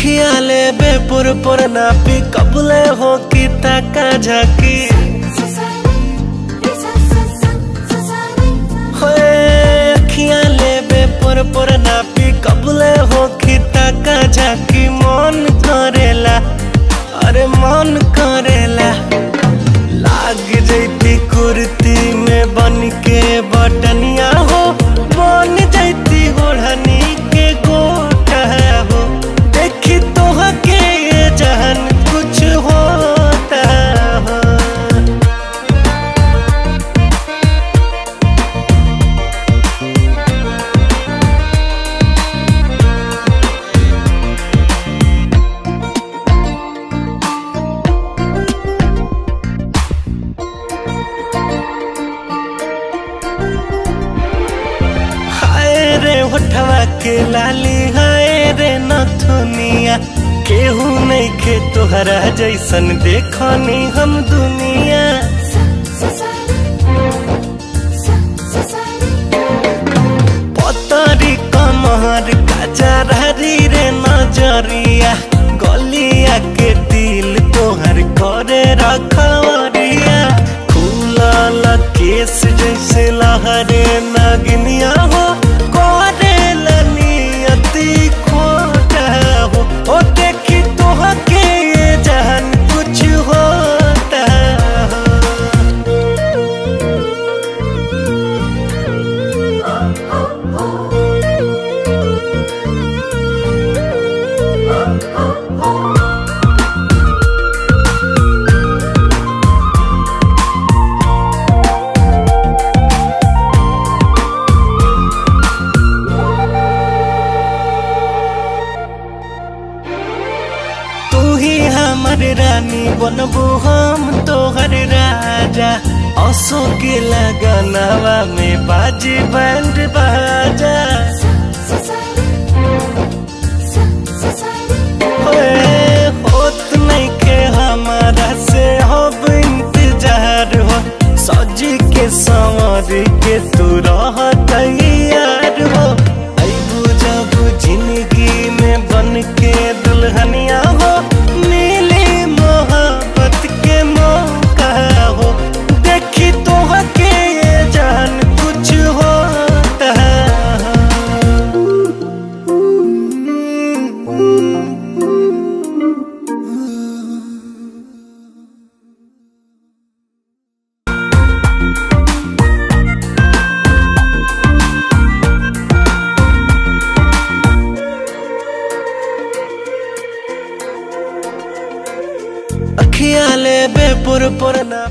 খেয়ালে বেপুর পর নাপি কবলে হো কি তাকা ঝাঁকি। होठवा के लाली हाय रे नथुनिया। केहू नहीं खे तोहरा जैसन देखनी हम दुनिया। पतरी कमहर काजरारी रे नज़रिया। तोहरे रानी बनबू हम तोहरे राजा। अशोक के लगनवा में बाजे बैंड বেপুর পর না